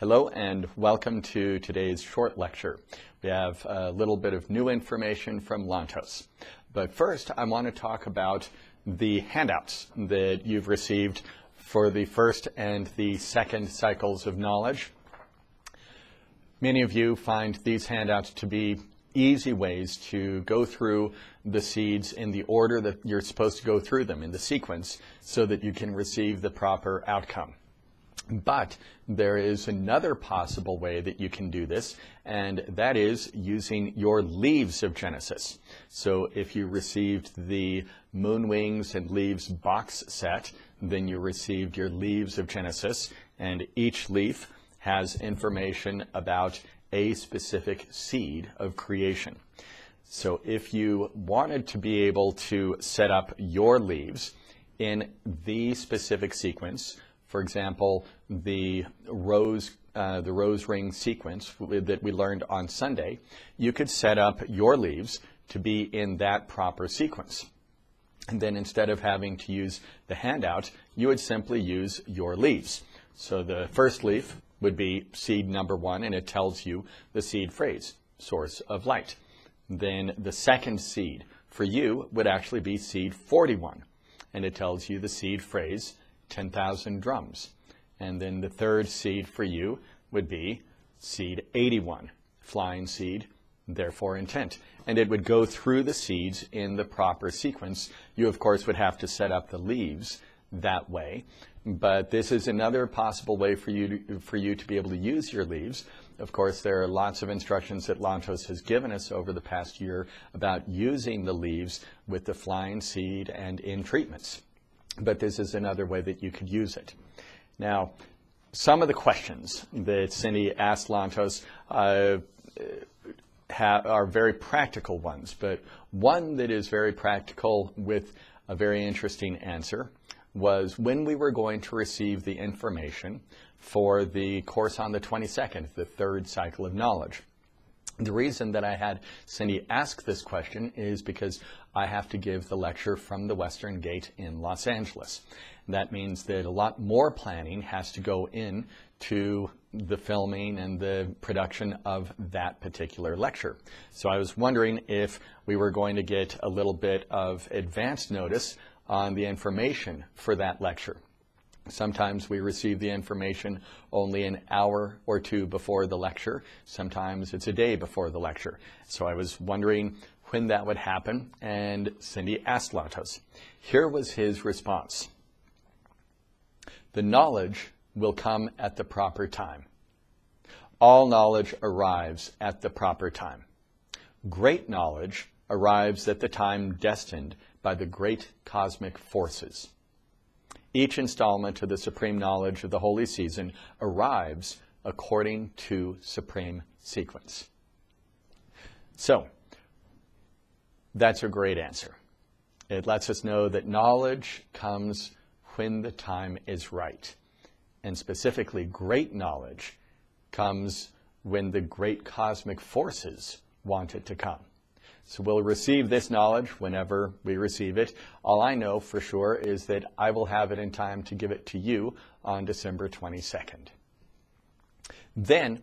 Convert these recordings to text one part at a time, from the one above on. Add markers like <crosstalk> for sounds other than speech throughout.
Hello and welcome to today's short lecture. We have a little bit of new information from Lantos. But first, I want to talk about the handouts that you've received for the first and the second cycles of knowledge. Many of you find these handouts to be easy ways to go through the seeds in the order that you're supposed to go through them, in the sequence, so that you can receive the proper outcome. But there is another possible way that you can do this, and that is using your leaves of Genesis. So if you received the Moon Wings and Leaves box set, then you received your leaves of Genesis, and each leaf has information about a specific seed of creation. So if you wanted to be able to set up your leaves in the specific sequence, for example, the rose, uh, the rose ring sequence that we learned on Sunday, you could set up your leaves to be in that proper sequence. And then instead of having to use the handout, you would simply use your leaves. So the first leaf would be seed number one, and it tells you the seed phrase, source of light. Then the second seed for you would actually be seed 41, and it tells you the seed phrase, 10,000 drums. And then the third seed for you would be seed 81, flying seed, therefore intent. And it would go through the seeds in the proper sequence. You, of course, would have to set up the leaves that way. But this is another possible way for you to, for you to be able to use your leaves. Of course, there are lots of instructions that Lantos has given us over the past year about using the leaves with the flying seed and in treatments. But this is another way that you could use it. Now, some of the questions that Cindy asked Lantos uh, are very practical ones, but one that is very practical with a very interesting answer was when we were going to receive the information for the course on the 22nd, the third cycle of knowledge. The reason that I had Cindy ask this question is because I have to give the lecture from the Western Gate in Los Angeles. That means that a lot more planning has to go in to the filming and the production of that particular lecture. So I was wondering if we were going to get a little bit of advance notice on the information for that lecture. Sometimes we receive the information only an hour or two before the lecture. Sometimes it's a day before the lecture. So I was wondering when that would happen, and Cindy asked Lantos. Here was his response. The knowledge will come at the proper time. All knowledge arrives at the proper time. Great knowledge arrives at the time destined by the great cosmic forces. Each installment of the supreme knowledge of the holy season arrives according to supreme sequence. So, that's a great answer. It lets us know that knowledge comes when the time is right. And specifically, great knowledge comes when the great cosmic forces want it to come. So we'll receive this knowledge whenever we receive it. All I know for sure is that I will have it in time to give it to you on December 22nd. Then,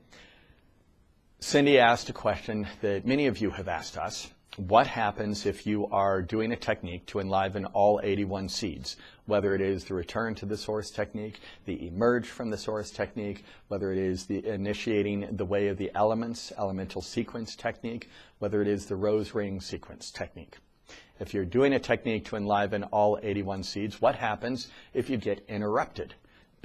Cindy asked a question that many of you have asked us. What happens if you are doing a technique to enliven all 81 seeds? Whether it is the return to the source technique, the emerge from the source technique, whether it is the initiating the way of the elements, elemental sequence technique, whether it is the rose ring sequence technique. If you're doing a technique to enliven all 81 seeds, what happens if you get interrupted?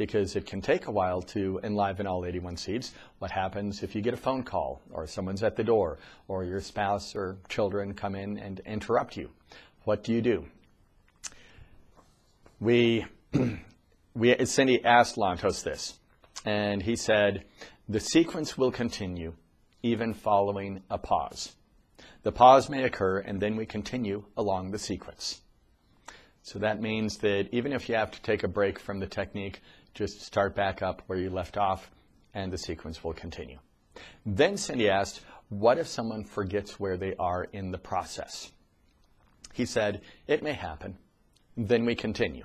Because it can take a while to enliven all 81 seeds. What happens if you get a phone call, or someone's at the door, or your spouse or children come in and interrupt you? What do you do? We, <clears throat> we Cindy asked Lantos this, and he said, the sequence will continue even following a pause. The pause may occur, and then we continue along the sequence. So that means that even if you have to take a break from the technique, just start back up where you left off, and the sequence will continue. Then Cindy asked, what if someone forgets where they are in the process? He said, it may happen. Then we continue.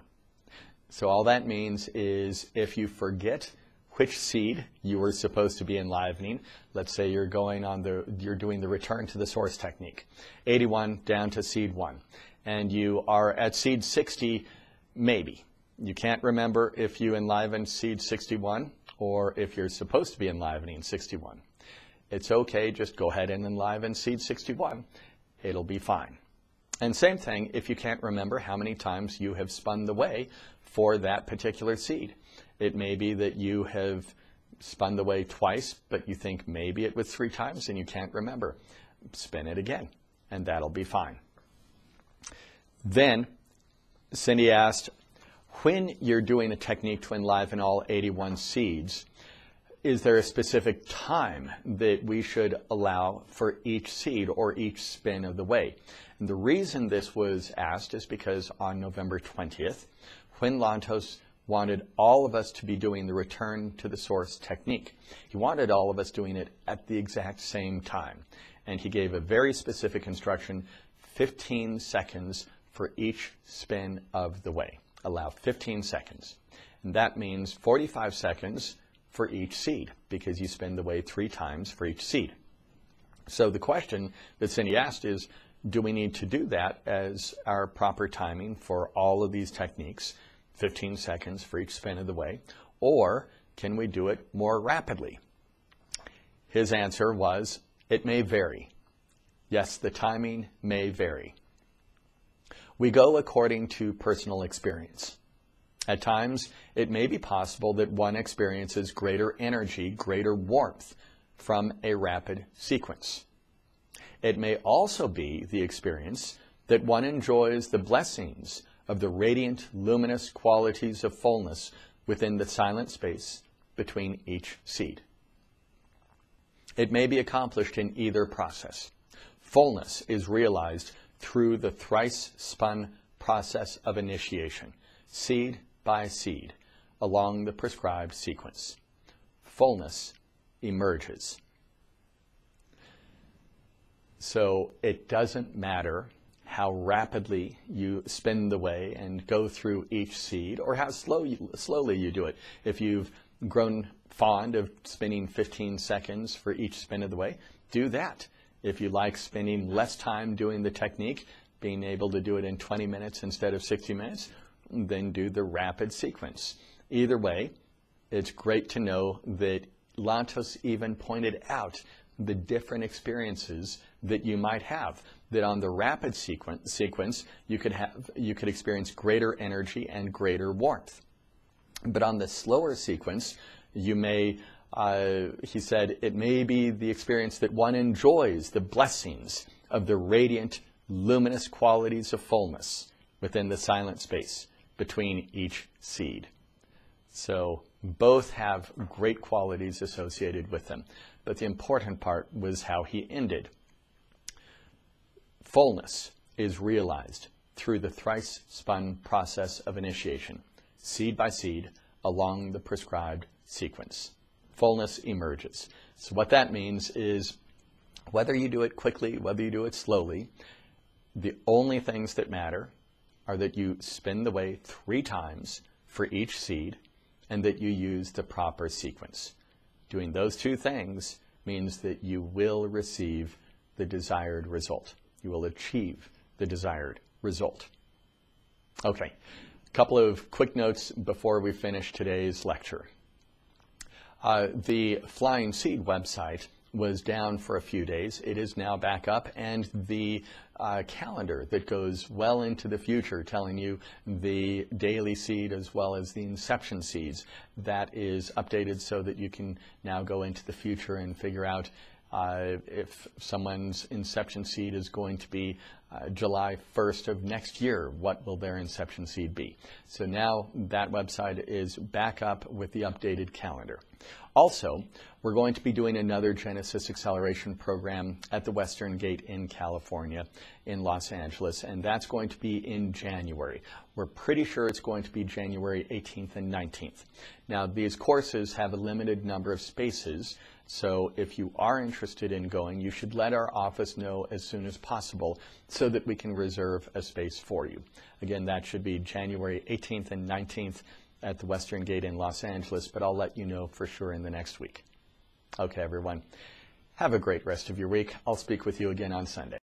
So all that means is if you forget which seed you were supposed to be enlivening. Let's say you're going on the, you're doing the return to the source technique. 81 down to seed 1. And you are at seed 60, maybe. You can't remember if you enlivened seed 61 or if you're supposed to be enlivening 61. It's okay, just go ahead and enliven seed 61. It'll be fine. And same thing if you can't remember how many times you have spun the way for that particular seed. It may be that you have spun the way twice, but you think maybe it was three times and you can't remember. Spin it again, and that'll be fine. Then Cindy asked, when you're doing a technique to enliven all 81 seeds, is there a specific time that we should allow for each seed or each spin of the way? And the reason this was asked is because on November 20th, when Lantos wanted all of us to be doing the return to the source technique. He wanted all of us doing it at the exact same time. And he gave a very specific instruction 15 seconds for each spin of the way. Allow 15 seconds. And that means 45 seconds for each seed because you spin the way three times for each seed. So the question that Cindy asked is, do we need to do that as our proper timing for all of these techniques? 15 seconds for each spin of the way, or can we do it more rapidly? His answer was, it may vary. Yes, the timing may vary. We go according to personal experience. At times, it may be possible that one experiences greater energy, greater warmth from a rapid sequence. It may also be the experience that one enjoys the blessings of the radiant, luminous qualities of fullness within the silent space between each seed. It may be accomplished in either process. Fullness is realized through the thrice spun process of initiation, seed by seed, along the prescribed sequence. Fullness emerges. So it doesn't matter how rapidly you spin the way and go through each seed, or how slow you, slowly you do it. If you've grown fond of spinning 15 seconds for each spin of the way, do that. If you like spending less time doing the technique, being able to do it in 20 minutes instead of 60 minutes, then do the rapid sequence. Either way, it's great to know that Lantos even pointed out the different experiences that you might have. That on the rapid sequence, sequence you could have you could experience greater energy and greater warmth. But on the slower sequence, you may uh, he said it may be the experience that one enjoys the blessings of the radiant, luminous qualities of fullness within the silent space between each seed. So both have great qualities associated with them. But the important part was how he ended. Fullness is realized through the thrice spun process of initiation, seed by seed, along the prescribed sequence. Fullness emerges. So, what that means is whether you do it quickly, whether you do it slowly, the only things that matter are that you spin the way three times for each seed and that you use the proper sequence. Doing those two things means that you will receive the desired result. You will achieve the desired result. Okay, a couple of quick notes before we finish today's lecture. Uh, the Flying Seed website was down for a few days. It is now back up, and the uh, calendar that goes well into the future, telling you the daily seed as well as the inception seeds, that is updated so that you can now go into the future and figure out uh, if someone's inception seed is going to be uh, July 1st of next year, what will their inception seed be? So now that website is back up with the updated calendar. Also, we're going to be doing another Genesis Acceleration program at the Western Gate in California, in Los Angeles, and that's going to be in January. We're pretty sure it's going to be January 18th and 19th. Now, these courses have a limited number of spaces, so if you are interested in going, you should let our office know as soon as possible so that we can reserve a space for you. Again, that should be January 18th and 19th at the Western Gate in Los Angeles, but I'll let you know for sure in the next week. Okay, everyone. Have a great rest of your week. I'll speak with you again on Sunday.